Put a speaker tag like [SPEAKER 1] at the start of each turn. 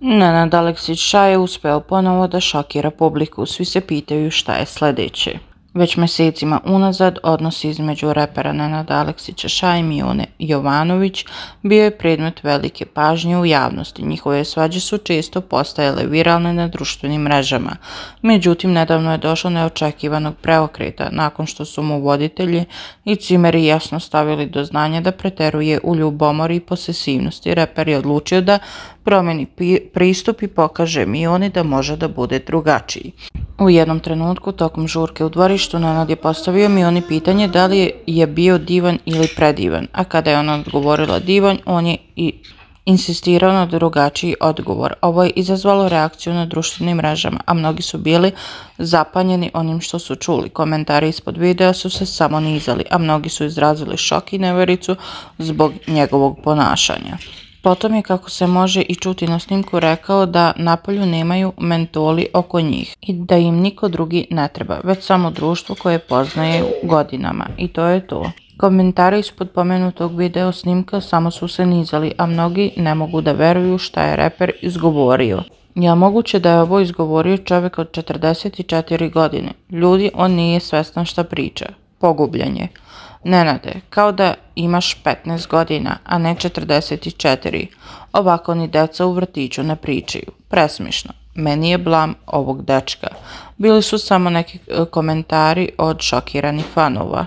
[SPEAKER 1] Nenad Aleksić je uspeo ponovo da šokira publiku, svi se pitaju šta je sljedeće. Već mjesecima unazad odnos između repera Nenada Aleksića Ša i Mione Jovanović bio je predmet velike pažnje u javnosti. Njihove svađe su često postajale viralne na društvenim mrežama. Međutim, nedavno je došlo neočekivanog preokreta nakon što su mu voditelji i cimeri jasno stavili do znanja da preteruje u ljubomori i posesivnosti. Reper je odlučio da promjeni pristup i pokaže Mioni da može da bude drugačiji. U jednom trenutku, tokom žurke u dvorištu, Nenad je postavio Mioni pitanje da li je bio divan ili predivan, a kada je ona odgovorila divan, on je i insistirao na drugačiji odgovor. Ovo je izazvalo reakciju na društvenim mrežama, a mnogi su bili zapanjeni onim što su čuli. Komentari ispod videa su se samo nizali, a mnogi su izrazili šok i nevericu zbog njegovog ponašanja. Potom je, kako se može i čuti na snimku, rekao da napolju nemaju mentoli oko njih i da im niko drugi ne treba, već samo društvo koje poznaje godinama. I to je to. Komentari ispod pomenutog video snimka samo su se nizali, a mnogi ne mogu da veruju šta je reper izgovorio. Ja moguće da je ovo izgovorio čovjek od 44 godine? Ljudi, on nije svestan šta priča. Pogubljen je. Nenade, kao da imaš 15 godina, a ne 44. Ovako ni deca u vrtiću ne pričaju. Presmišno. Meni je blam ovog dečka. Bili su samo neki e, komentari od šokiranih fanova.